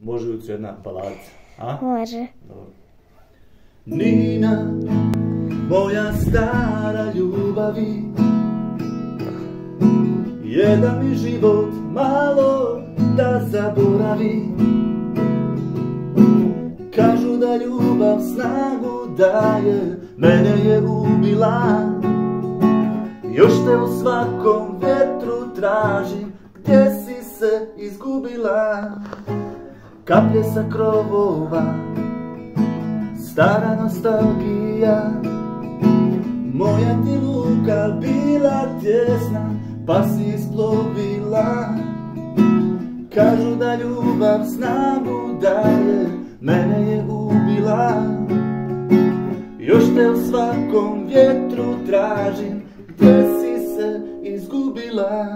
Može li jedna baladica? A? Može. Dobro. Nina, moja stara ljubavi, jedan mi život malo da zaboravi. Kažu da ljubav snagu daje, mene je ubila. Još te u svakom vetru tražim, gdje si se izgubila. Kaplje sa krovova, stara nostalgija. Moja ti luka bila tjesna, pa si isplovila. Kažu da ljubav snagu daje, mene je ubila. Još te u svakom vjetru tražim, gdje si se izgubila.